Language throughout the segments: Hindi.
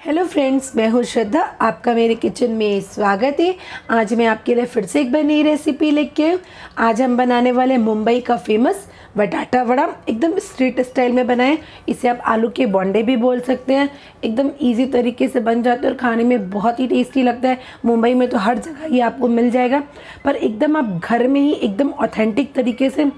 हेलो फ्रेंड्स मैं हूँ श्रद्धा, आपका मेरे किचन में स्वागत है। आज मैं आपके लिए फिर से एक बनी रेसिपी लेके आज हम बनाने वाले मुंबई का फ़ेमस बटाटा वड़ा। एकदम स्ट्रीट स्टाइल में बनाएँ। इसे आप आलू के बॉन्डे भी बोल सकते हैं। एकदम इजी तरीके से बन जाते हैं और खाने में बहुत ही टेस्टी लगता है। मुंबई में तो हर जगह ये आपको मिल जाएगा। पर एकदम आप घर में ही एकदम ऑथेंटिक तरीके से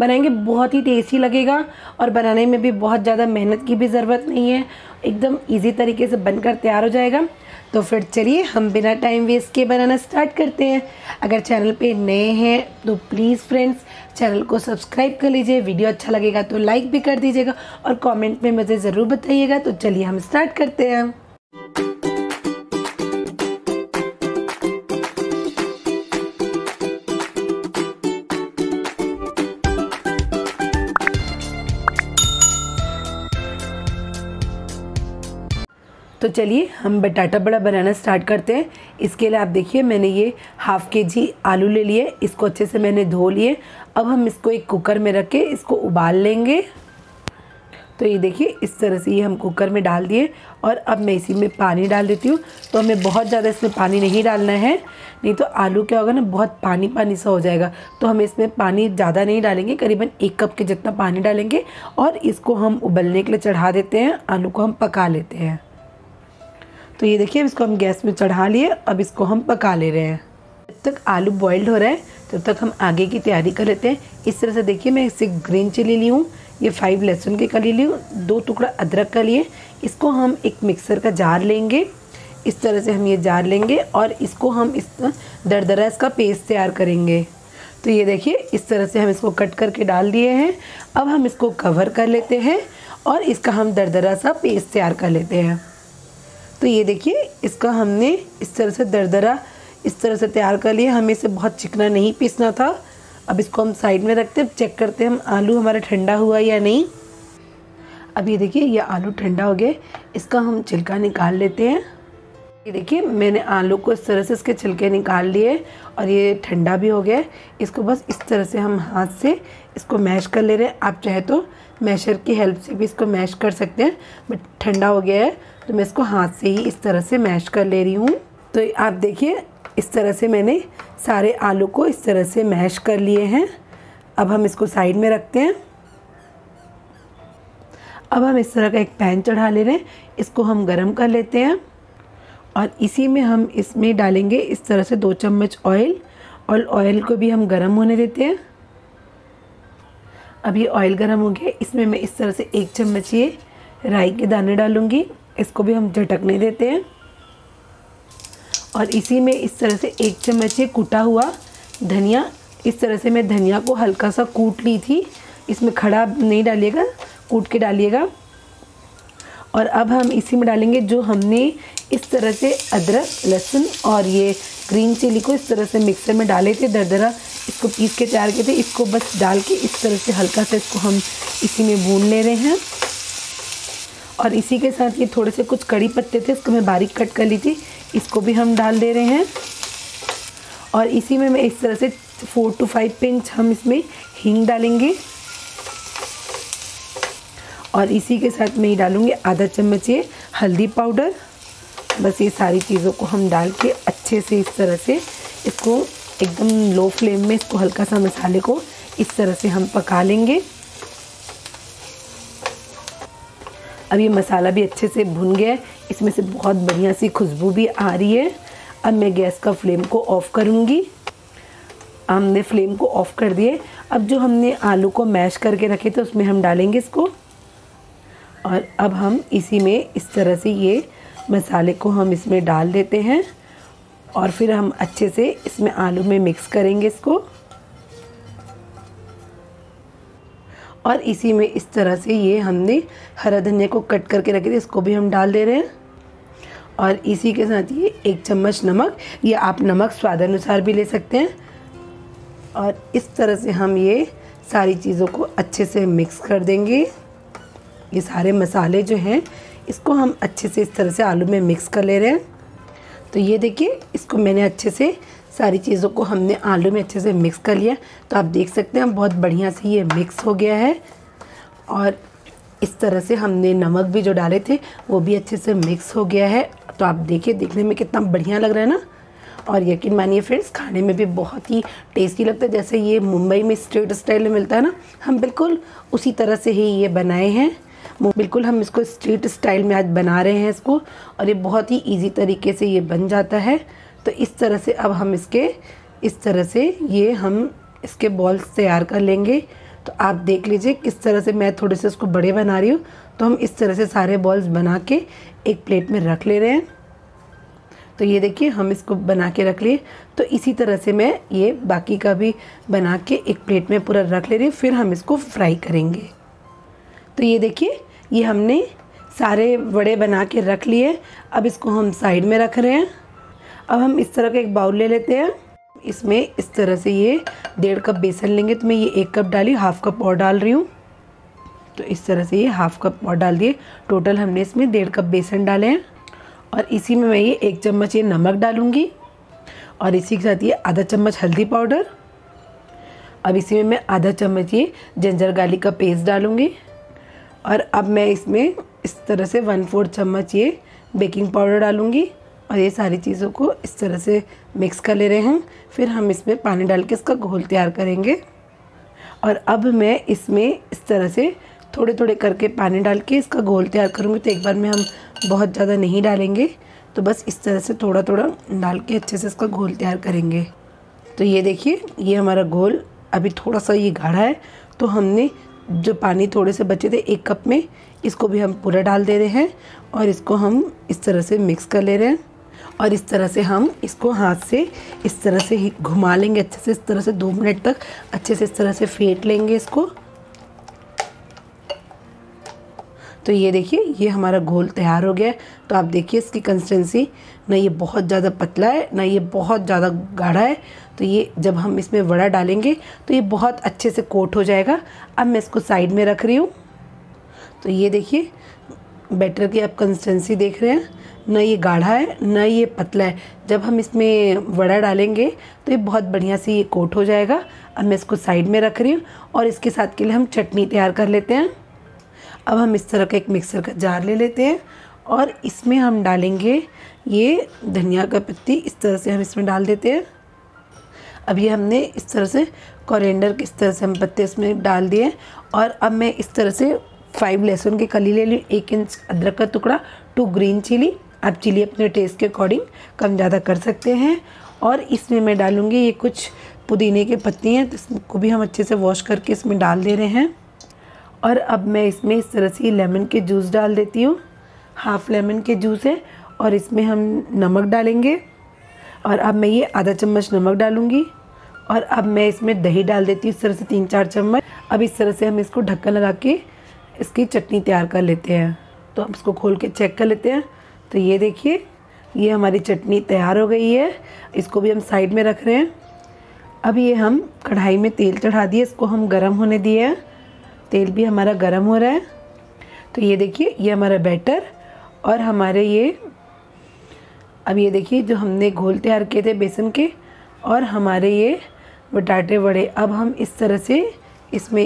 बनाएँगे, बहुत ही टेस्टी लगेगा और बनाने में भी बहुत ज़्यादा मेहनत की भी ज़रूरत नहीं है। एकदम इजी तरीके से बनकर तैयार हो जाएगा। तो फिर चलिए, हम बिना टाइम वेस्ट के बनाना स्टार्ट करते हैं। अगर चैनल पे नए हैं तो प्लीज़ फ्रेंड्स चैनल को सब्सक्राइब कर लीजिए। वीडियो अच्छा लगेगा तो लाइक भी कर दीजिएगा और कमेंट में मुझे ज़रूर बताइएगा। तो चलिए, हम स्टार्ट करते हैं। तो चलिए हम बटाटा बड़ा बनाना स्टार्ट करते हैं। इसके लिए आप देखिए, मैंने ये हाफ़ के जी आलू ले लिए, इसको अच्छे से मैंने धो लिए। अब हम इसको एक कुकर में रख के इसको उबाल लेंगे। तो ये देखिए, इस तरह से ये हम कुकर में डाल दिए। और अब मैं इसी में पानी डाल देती हूँ। तो हमें बहुत ज़्यादा इसमें पानी नहीं डालना है। नहीं तो आलू क्या होगा ना, बहुत पानी पानी सा हो जाएगा। तो हम इसमें पानी ज़्यादा नहीं डालेंगे, करीबन एक कप के जितना पानी डालेंगे। और इसको हम उबलने के लिए चढ़ा देते हैं, आलू को हम पका लेते हैं। तो ये देखिए, अब इसको हम गैस में चढ़ा लिए, अब इसको हम पका ले रहे हैं। जब तक आलू बॉइल्ड हो रहा है, तब तो तक हम आगे की तैयारी कर लेते हैं। इस तरह से देखिए, मैं इसे ग्रीन चिली ली हूँ, ये फाइव लहसुन की कली ली हूँ, दो टुकड़ा अदरक का लिए। इसको हम एक मिक्सर का जार लेंगे, इस तरह से हम ये जार लेंगे और इसको हम इस दरदरा इसका पेस्ट तैयार करेंगे। तो ये देखिए, इस तरह से हम इसको कट करके डाल दिए हैं। अब हम इसको कवर कर लेते हैं और इसका हम दरदरा सा पेस्ट तैयार कर लेते हैं। तो ये देखिए, इसका हमने इस तरह से दरदरा, इस तरह से तैयार कर लिया। हमें इसे बहुत चिकना नहीं पीसना था। अब इसको हम साइड में रखते हैं, चेक करते हैं हम आलू हमारा ठंडा हुआ या नहीं। अब ये देखिए, ये आलू ठंडा हो गया। इसका हम छिलका निकाल लेते हैं। ये देखिए, मैंने आलू को इस तरह से इसके छिलके निकाल लिए और ये ठंडा भी हो गया। इसको बस इस तरह से हम हाथ से इसको मैश कर ले रहे हैं। आप चाहे तो मैशर की हेल्प से भी इसको मैश कर सकते हैं, बट ठंडा हो गया है। तो मैं इसको हाथ से ही इस तरह से मैश कर ले रही हूँ। तो आप देखिए, इस तरह से मैंने सारे आलू को इस तरह से मैश कर लिए हैं। अब हम इसको साइड में रखते हैं। अब हम इस तरह का एक पैन चढ़ा ले रहे हैं। इसको हम गरम कर लेते हैं और इसी में हम इसमें डालेंगे इस तरह से दो चम्मच ऑयल। और ऑयल को भी हम गरम होने देते हैं। अब ये ऑयल गरम हो गया। इसमें मैं इस तरह से एक चम्मच ये राई के दाने डालूँगी। इसको भी हम झटकने देते हैं। और इसी में इस तरह से एक चम्मच ये कूटा हुआ धनिया, इस तरह से मैं धनिया को हल्का सा कूट ली थी। इसमें खड़ा नहीं डालिएगा, कूट के डालिएगा। और अब हम इसी में डालेंगे जो हमने इस तरह से अदरक, लहसुन और ये ग्रीन चिली को इस तरह से मिक्सर में डाले थे, दरदरा इसको पीस के तैयार किए थे। इसको बस डाल के इस तरह से हल्का सा इसको हम इसी में भून ले रहे हैं। और इसी के साथ ये थोड़े से कुछ कड़ी पत्ते थे, इसको मैं बारीक कट कर ली थी। इसको भी हम डाल दे रहे हैं। और इसी में मैं इस तरह से फोर टू फाइव पिंच हम इसमें हींग डालेंगे। और इसी के साथ मैं ये डालूँगी आधा चम्मच ये हल्दी पाउडर। बस ये सारी चीज़ों को हम डाल के अच्छे से इस तरह से इसको एकदम लो फ्लेम में इसको हल्का सा मसाले को इस तरह से हम पका लेंगे। अब ये मसाला भी अच्छे से भुन गया है। इसमें से बहुत बढ़िया सी खुशबू भी आ रही है। अब मैं गैस का फ्लेम को ऑफ़ करूँगी। हमने फ्लेम को ऑफ़ कर दिए अब जो हमने आलू को मैश करके रखे थे, उसमें हम डालेंगे इसको। और अब हम इसी में इस तरह से ये मसाले को हम इसमें डाल देते हैं। और फिर हम अच्छे से इसमें आलू में मिक्स करेंगे इसको। और इसी में इस तरह से ये हमने हरा धनिया को कट करके रखे थे इसको भी हम डाल दे रहे हैं। और इसी के साथ ये एक चम्मच नमक, या आप नमक स्वाद अनुसार भी ले सकते हैं। और इस तरह से हम ये सारी चीज़ों को अच्छे से मिक्स कर देंगे। ये सारे मसाले जो हैं, इसको हम अच्छे से इस तरह से आलू में मिक्स कर ले रहे हैं। तो ये देखिए, इसको मैंने अच्छे से सारी चीज़ों को हमने आलू में अच्छे से मिक्स कर लिया। तो आप देख सकते हैं, बहुत बढ़िया से ये मिक्स हो गया है। और इस तरह से हमने नमक भी जो डाले थे, वो भी अच्छे से मिक्स हो गया है। तो आप देखिए, देखने में कितना बढ़िया लग रहा है ना? और यकीन मानिए फ्रेंड्स खाने में भी बहुत ही टेस्टी लगता है। जैसे ये मुंबई में स्ट्रीट स्टाइल में मिलता है ना, हम बिल्कुल उसी तरह से ही ये बनाए हैं। बिल्कुल हम इसको स्ट्रीट स्टाइल में आज बना रहे हैं इसको, और ये बहुत ही इजी तरीके से ये बन जाता है। तो इस तरह से अब हम इसके, इस तरह से ये हम इसके बॉल्स तैयार कर लेंगे। तो आप देख लीजिए किस तरह से मैं थोड़े से उसको बड़े बना रही हूँ। तो हम इस तरह से सारे बॉल्स बना के एक प्लेट में रख ले रहे हैं। तो ये देखिए हम इसको बना के रख लिए। तो इसी तरह से मैं ये बाकी का भी बना के एक प्लेट में पूरा रख ले रही हूँ। फिर हम इसको फ्राई करेंगे। तो ये देखिए, ये हमने सारे बड़े बना के रख लिए। अब इसको हम साइड में रख रहे हैं। अब हम इस तरह का एक बाउल ले लेते हैं। इसमें इस तरह से ये डेढ़ कप बेसन लेंगे। तो मैं ये एक कप डाली, हाफ़ कप और डाल रही हूँ। तो इस तरह से ये हाफ़ कप और डाल दिए। टोटल हमने इसमें डेढ़ कप बेसन डाले हैं। और इसी में मैं ये एक चम्मच ये नमक डालूँगी। और इसी के साथ ये आधा चम्मच हल्दी पाउडर। अब इसी में मैं आधा चम्मच ये जिंजर गार्लिक का पेस्ट डालूँगी। और अब मैं इसमें इस तरह से वन फोर्थ चम्मच ये बेकिंग पाउडर डालूँगी। और ये सारी चीज़ों को इस तरह से मिक्स कर ले रहे हैं। फिर हम इसमें पानी डाल के इसका घोल तैयार करेंगे। और अब मैं इसमें इस तरह से थोड़े थोड़े करके पानी डाल के इसका घोल तैयार करूँगी। तो एक बार में हम बहुत ज़्यादा नहीं डालेंगे। तो बस इस तरह से थोड़ा थोड़ा डाल के अच्छे से इसका घोल तैयार करेंगे। तो ये देखिए, ये हमारा घोल अभी थोड़ा सा ये गाढ़ा है। तो हमने जो पानी थोड़े से बचे थे एक कप में, इसको भी हम पूरा डाल दे रहे हैं। और इसको हम इस तरह से मिक्स कर ले रहे हैं। और इस तरह से हम इसको हाथ से इस तरह से घुमा लेंगे, अच्छे से इस तरह से दो मिनट तक, अच्छे से इस तरह से फेंट लेंगे इसको। तो ये देखिए, ये हमारा घोल तैयार हो गया है। तो आप देखिए इसकी कंसिस्टेंसी ना ये बहुत ज़्यादा पतला है, ना ये बहुत ज़्यादा गाढ़ा है। तो ये जब हम इसमें वड़ा डालेंगे तो ये बहुत अच्छे से कोट हो जाएगा। अब मैं इसको साइड में रख रही हूँ। तो ये देखिए बैटर की आप कंसिस्टेंसी देख रहे हैं। ना ये गाढ़ा है, ना ये पतला है। जब हम इसमें वड़ा डालेंगे तो ये बहुत बढ़िया से ये कोट हो जाएगा। अब मैं इसको साइड में रख रही हूँ और इसके साथ के लिए हम चटनी तैयार कर लेते हैं। अब हम इस तरह का एक मिक्सर का जार ले लेते हैं और इसमें हम डालेंगे ये धनिया का पत्ती। इस तरह से हम इसमें डाल देते हैं। अब ये हमने इस तरह से कोरेंडर किस तरह से हम पत्ते इसमें डाल दिए और अब मैं इस तरह से फाइव लहसुन की कली ले ली, एक इंच अदरक का टुकड़ा टू ग्रीन चिली आप चिली अपने टेस्ट के अकॉर्डिंग कम ज़्यादा कर सकते हैं। और इसमें मैं डालूँगी ये कुछ पुदीने के पत्ती हैं तो इसको भी हम अच्छे से वॉश करके इसमें डाल दे रहे हैं। और अब मैं इसमें इस तरह से लेमन के जूस डाल देती हूँ हाफ़ लेमन के जूस है, और इसमें हम नमक डालेंगे। और अब मैं ये आधा चम्मच नमक डालूँगी, और अब मैं इसमें दही डाल देती हूँ इस तरह से तीन चार चम्मच। अब इस तरह से हम इसको ढक्कन लगा के इसकी चटनी तैयार कर लेते हैं। तो हम इसको खोल के चेक कर लेते हैं। तो ये देखिए, ये हमारी चटनी तैयार हो गई है। इसको भी हम साइड में रख रहे हैं। अब ये हम कढ़ाई में तेल चढ़ा दिए। इसको हम गर्म होने दिए हैं। तेल भी हमारा गर्म हो रहा है। तो ये देखिए, ये हमारा बैटर और हमारे ये, अब ये देखिए, जो हमने घोल तैयार किए थे बेसन के और हमारे ये बटाटे वड़े। अब हम इस तरह से इसमें,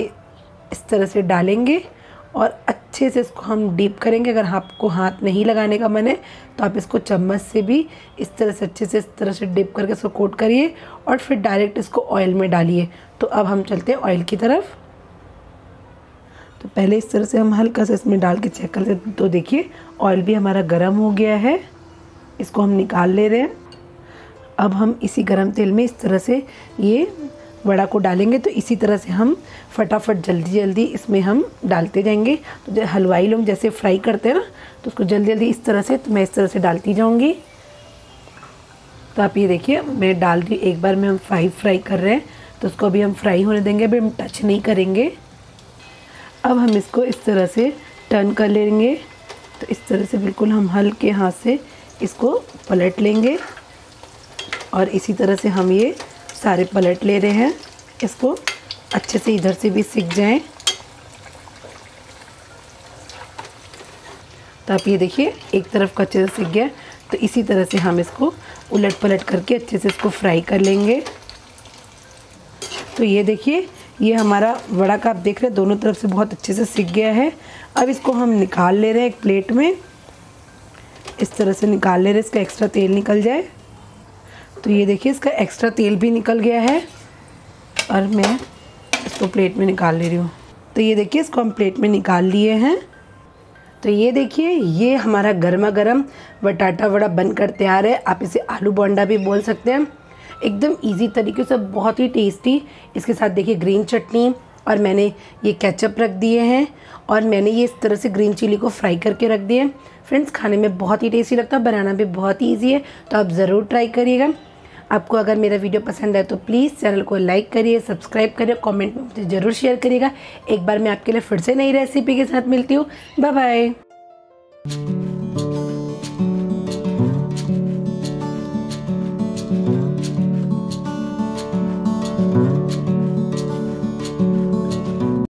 इस तरह से डालेंगे। और अच्छे से इसको हम डीप करेंगे। अगर आपको हाथ नहीं लगाने का मन है तो आप इसको चम्मच से भी इस तरह से अच्छे से इस तरह से डिप करके इसको कोट करिए और फिर डायरेक्ट इसको ऑयल में डालिए। तो अब हम चलते हैं ऑयल की तरफ़। तो पहले इस तरह से हम हल्का सा इसमें डाल के चेक कर लेते तो देखिए, ऑयल भी हमारा गर्म हो गया है। इसको हम निकाल ले रहे हैं। अब हम इसी गर्म तेल में इस तरह से ये वड़ा को डालेंगे तो इसी तरह से हम फटाफट जल्दी जल्दी इसमें हम डालते जाएँगे। तो हलवाई लोग जैसे फ्राई करते हैं ना तो उसको जल्दी जल्दी इस तरह से तो मैं इस तरह से डालती जाऊँगी। तो आप ये देखिए, मैं डाल दी एक बार में हम फ्राई फ्राई कर रहे हैं तो उसको अभी हम फ्राई होने देंगे, अभी हम टच नहीं करेंगे। अब हम इसको इस तरह से टर्न कर लेंगे तो इस तरह से बिल्कुल हम हल्के हाथ से इसको पलट लेंगे। और इसी तरह से हम ये सारे पलट ले रहे हैं। इसको अच्छे से इधर से भी सीख जाएँ। तो आप ये देखिए, एक तरफ़ का अच्छे से सीख गया। तो इसी तरह से हम इसको उलट पलट करके अच्छे से इसको फ्राई कर लेंगे। तो ये देखिए, ये हमारा वड़ा का आप देख रहे हैं, दोनों तरफ़ से बहुत अच्छे से सीख गया है। अब इसको हम निकाल ले रहे हैं एक प्लेट में। इस तरह से निकाल ले रहे हैं, इसका एक्स्ट्रा तेल निकल जाए। तो ये देखिए, इसका एक्स्ट्रा तेल भी निकल गया है। और मैं इसको प्लेट में निकाल ले रही हूँ। तो ये देखिए, इसको हम प्लेट में निकाल लिए हैं। तो ये देखिए, ये हमारा गर्मा गर्म बटाटा वड़ा बनकर तैयार है। आप इसे आलू बोंडा भी बोल सकते हैं। एकदम इजी तरीके से, बहुत ही टेस्टी इसके साथ देखिए ग्रीन चटनी और मैंने ये केचप रख दिए हैं और मैंने ये इस तरह से ग्रीन चिली को फ्राई करके रख दिए फ्रेंड्स खाने में बहुत ही टेस्टी लगता है बनाना भी बहुत ही ईजी है तो आप ज़रूर ट्राई करिएगा। आपको अगर मेरा वीडियो पसंद आए तो प्लीज़ चैनल को लाइक करिए सब्सक्राइब करिए कमेंट में मुझे ज़रूर शेयर करिएगा। एक बार मैं आपके लिए फिर से नई रेसिपी के साथ मिलती हूँ। Bye bye